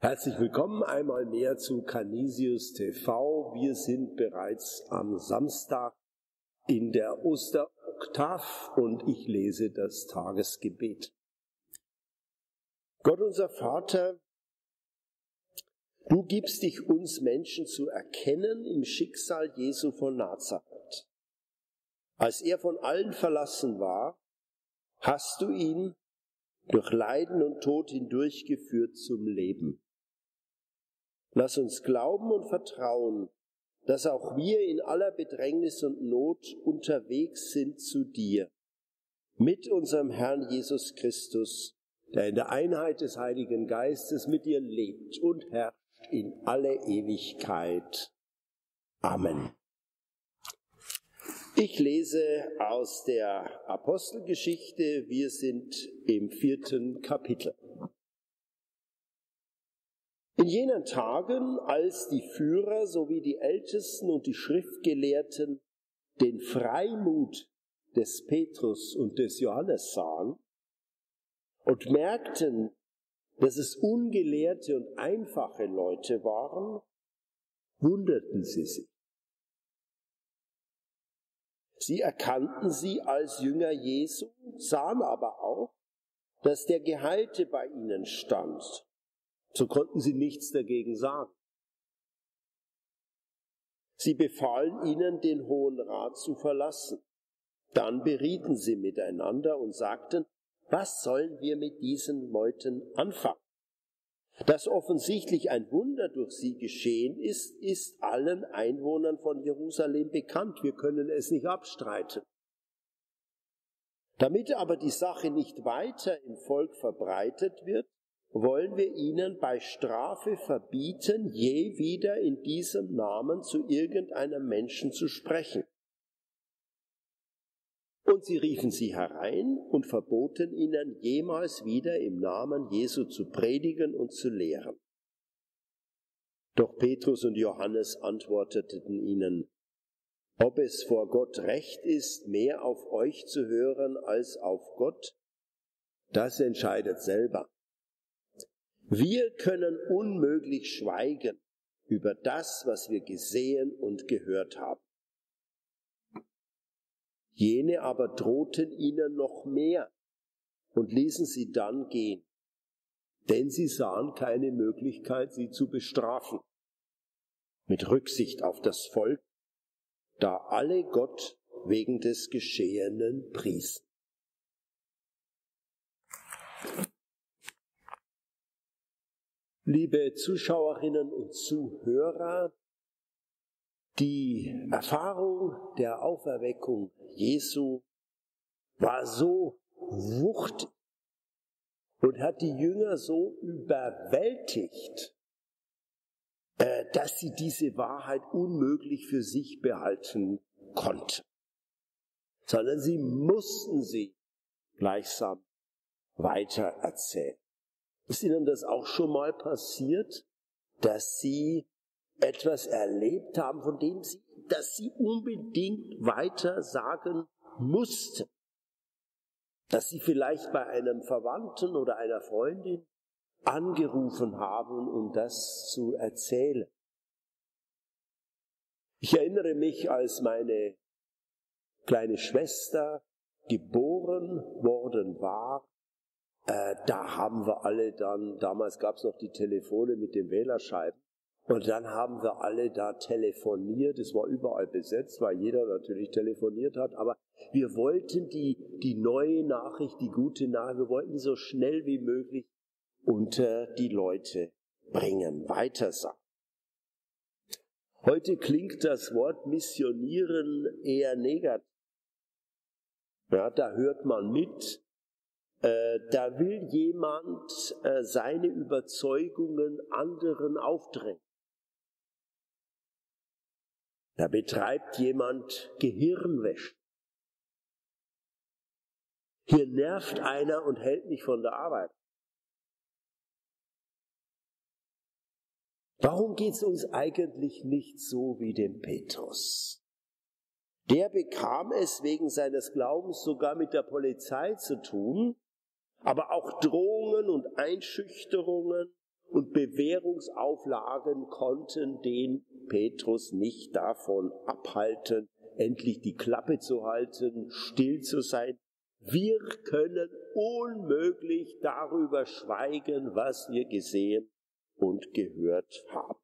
Herzlich willkommen einmal mehr zu Canisius TV. Wir sind bereits am Samstag in der Osteroktav und ich lese das Tagesgebet. Gott unser Vater, du gibst dich uns Menschen zu erkennen im Schicksal Jesu von Nazareth. Als er von allen verlassen war, hast du ihn durch Leiden und Tod hindurchgeführt zum Leben. Lass uns glauben und vertrauen, dass auch wir in aller Bedrängnis und Not unterwegs sind zu dir, mit unserem Herrn Jesus Christus, der in der Einheit des Heiligen Geistes mit dir lebt und herrscht in alle Ewigkeit. Amen. Ich lese aus der Apostelgeschichte, wir sind im vierten Kapitel. In jenen Tagen, als die Führer sowie die Ältesten und die Schriftgelehrten den Freimut des Petrus und des Johannes sahen und merkten, dass es ungelehrte und einfache Leute waren, wunderten sie sich. Sie erkannten sie als Jünger Jesu, sahen aber auch, dass der Geheilte bei ihnen stand so konnten sie nichts dagegen sagen. Sie befahlen ihnen, den Hohen Rat zu verlassen. Dann berieten sie miteinander und sagten, was sollen wir mit diesen Leuten anfangen? Dass offensichtlich ein Wunder durch sie geschehen ist, ist allen Einwohnern von Jerusalem bekannt. Wir können es nicht abstreiten. Damit aber die Sache nicht weiter im Volk verbreitet wird, wollen wir ihnen bei Strafe verbieten, je wieder in diesem Namen zu irgendeinem Menschen zu sprechen. Und sie riefen sie herein und verboten ihnen jemals wieder im Namen Jesu zu predigen und zu lehren. Doch Petrus und Johannes antworteten ihnen, ob es vor Gott recht ist, mehr auf euch zu hören als auf Gott, das entscheidet selber. Wir können unmöglich schweigen über das, was wir gesehen und gehört haben. Jene aber drohten ihnen noch mehr und ließen sie dann gehen, denn sie sahen keine Möglichkeit, sie zu bestrafen, mit Rücksicht auf das Volk, da alle Gott wegen des Geschehenen priesen. Liebe Zuschauerinnen und Zuhörer, die Erfahrung der Auferweckung Jesu war so wuchtig und hat die Jünger so überwältigt, äh, dass sie diese Wahrheit unmöglich für sich behalten konnten, sondern sie mussten sie gleichsam weiter erzählen. Ist Ihnen das auch schon mal passiert, dass Sie etwas erlebt haben, von dem Sie, dass Sie unbedingt weiter sagen mussten? Dass Sie vielleicht bei einem Verwandten oder einer Freundin angerufen haben, um das zu erzählen. Ich erinnere mich, als meine kleine Schwester geboren worden war, äh, da haben wir alle dann, damals gab es noch die Telefone mit den Wählerscheiben, und dann haben wir alle da telefoniert. Es war überall besetzt, weil jeder natürlich telefoniert hat. Aber wir wollten die, die neue Nachricht, die gute Nachricht, wir wollten die so schnell wie möglich unter die Leute bringen, weitersagen. Heute klingt das Wort missionieren eher negativ. Ja, da hört man mit, äh, da will jemand äh, seine Überzeugungen anderen aufdrängen. Da betreibt jemand Gehirnwäsche. Hier nervt einer und hält mich von der Arbeit. Warum geht's uns eigentlich nicht so wie dem Petrus? Der bekam es wegen seines Glaubens sogar mit der Polizei zu tun, aber auch Drohungen und Einschüchterungen und Bewährungsauflagen konnten den Petrus nicht davon abhalten, endlich die Klappe zu halten, still zu sein. Wir können unmöglich darüber schweigen, was wir gesehen und gehört haben.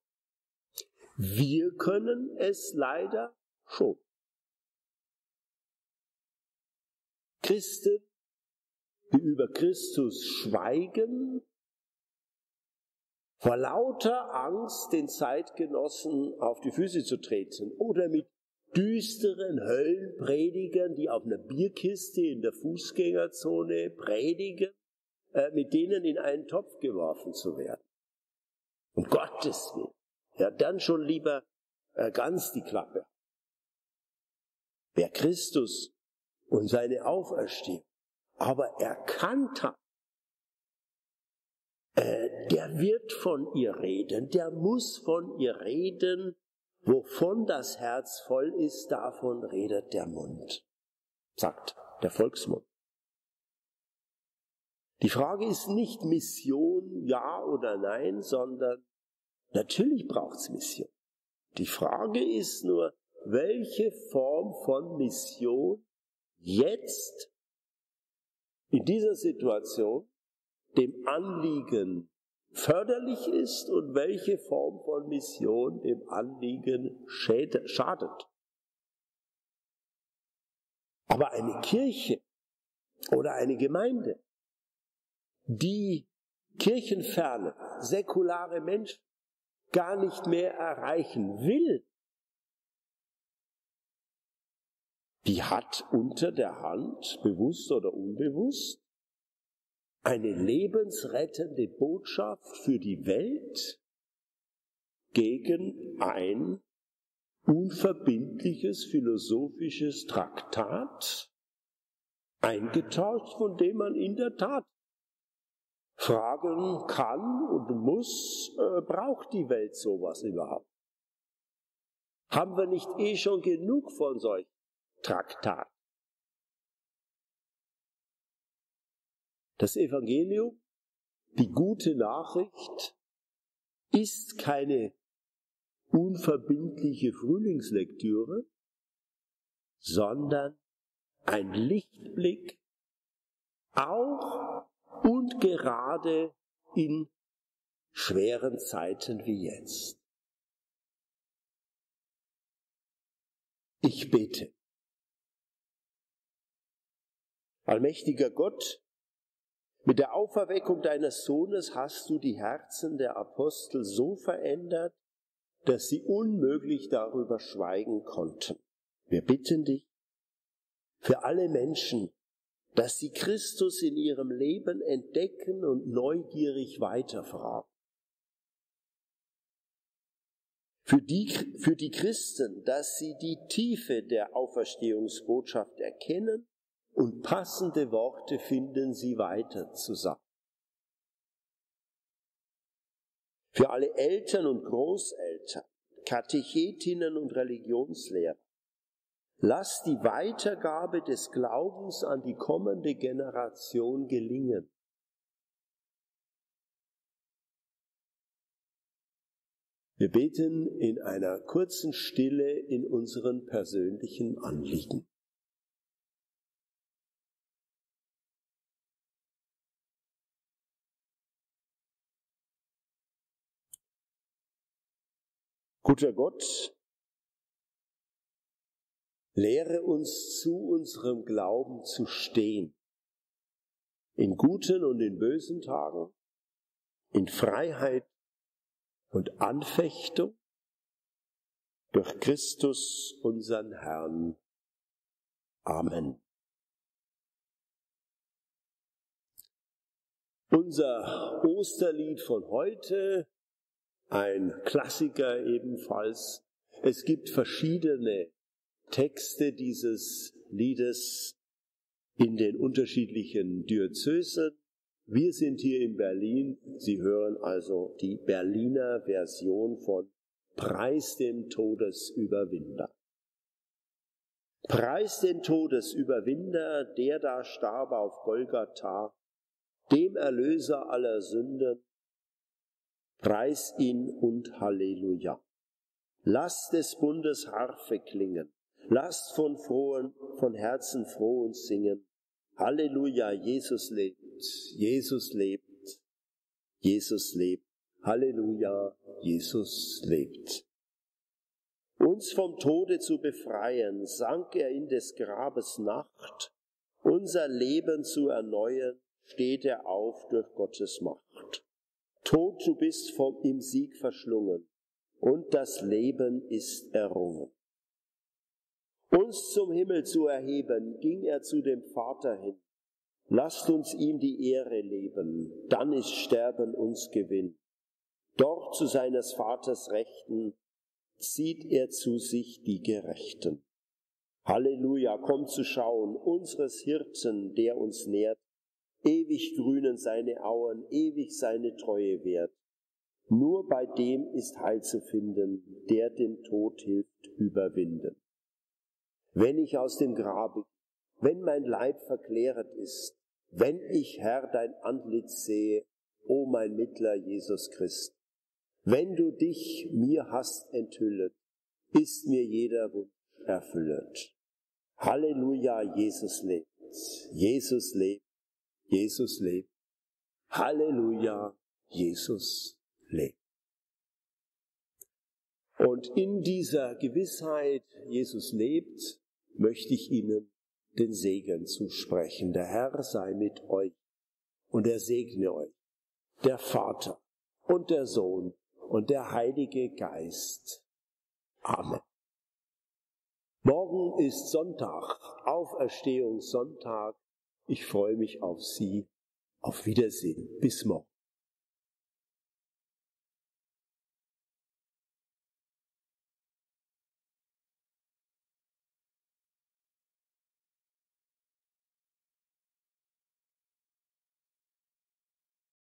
Wir können es leider schon. Christen, die über Christus schweigen, vor lauter Angst den Zeitgenossen auf die Füße zu treten oder mit düsteren Höllenpredigern, die auf einer Bierkiste in der Fußgängerzone predigen, äh, mit denen in einen Topf geworfen zu werden. Um Gottes Willen. Ja, dann schon lieber äh, ganz die Klappe. Wer Christus und seine Auferstehung aber erkannt hat, äh, der wird von ihr reden, der muss von ihr reden, wovon das Herz voll ist, davon redet der Mund, sagt der Volksmund. Die Frage ist nicht Mission, ja oder nein, sondern natürlich braucht's Mission. Die Frage ist nur, welche Form von Mission jetzt in dieser Situation dem Anliegen förderlich ist und welche Form von Mission dem Anliegen schadet. Aber eine Kirche oder eine Gemeinde, die kirchenferne, säkulare Menschen gar nicht mehr erreichen will, die hat unter der Hand, bewusst oder unbewusst, eine lebensrettende Botschaft für die Welt gegen ein unverbindliches philosophisches Traktat eingetauscht, von dem man in der Tat fragen kann und muss, äh, braucht die Welt sowas überhaupt? Haben wir nicht eh schon genug von solchen Traktaten? Das Evangelium, die gute Nachricht, ist keine unverbindliche Frühlingslektüre, sondern ein Lichtblick auch und gerade in schweren Zeiten wie jetzt. Ich bete. Allmächtiger Gott, mit der Auferweckung deines Sohnes hast du die Herzen der Apostel so verändert, dass sie unmöglich darüber schweigen konnten. Wir bitten dich für alle Menschen, dass sie Christus in ihrem Leben entdecken und neugierig weiterfragen. Für die, für die Christen, dass sie die Tiefe der Auferstehungsbotschaft erkennen und passende Worte finden, sie weiter zu sagen. Für alle Eltern und Großeltern, Katechetinnen und Religionslehrer, lass die Weitergabe des Glaubens an die kommende Generation gelingen. Wir beten in einer kurzen Stille in unseren persönlichen Anliegen. Guter Gott, lehre uns zu unserem Glauben zu stehen. In guten und in bösen Tagen, in Freiheit und Anfechtung, durch Christus unseren Herrn. Amen. Unser Osterlied von heute ein Klassiker ebenfalls. Es gibt verschiedene Texte dieses Liedes in den unterschiedlichen Diözesen. Wir sind hier in Berlin. Sie hören also die Berliner Version von Preis dem Todesüberwinder. Preis den Todesüberwinder, der da starb auf Golgatha, dem Erlöser aller Sünden, Preis ihn und Halleluja. Lasst des Bundes Harfe klingen. Lasst von frohen, von Herzen froh und singen. Halleluja, Jesus lebt, Jesus lebt, Jesus lebt. Halleluja, Jesus lebt. Uns vom Tode zu befreien, sank er in des Grabes Nacht. Unser Leben zu erneuern, steht er auf durch Gottes Macht. Tod, du bist vom im Sieg verschlungen und das Leben ist errungen. Uns zum Himmel zu erheben, ging er zu dem Vater hin. Lasst uns ihm die Ehre leben, dann ist Sterben uns Gewinn. Dort zu seines Vaters Rechten zieht er zu sich die Gerechten. Halleluja, komm zu schauen, unseres Hirten, der uns nährt, ewig grünen seine Auen, ewig seine Treue wert. Nur bei dem ist Heil zu finden, der den Tod hilft überwinden. Wenn ich aus dem Grabe, wenn mein Leib verklärt ist, wenn ich, Herr, dein Antlitz sehe, o mein Mittler Jesus Christ, wenn du dich mir hast enthüllet, ist mir jeder Wunsch erfüllet. Halleluja, Jesus lebt, Jesus lebt, Jesus lebt. Halleluja, Jesus lebt. Und in dieser Gewissheit, Jesus lebt, möchte ich Ihnen den Segen zusprechen. Der Herr sei mit euch und er segne euch. Der Vater und der Sohn und der Heilige Geist. Amen. Morgen ist Sonntag, Auferstehungssonntag. Ich freue mich auf Sie. Auf Wiedersehen. Bis morgen.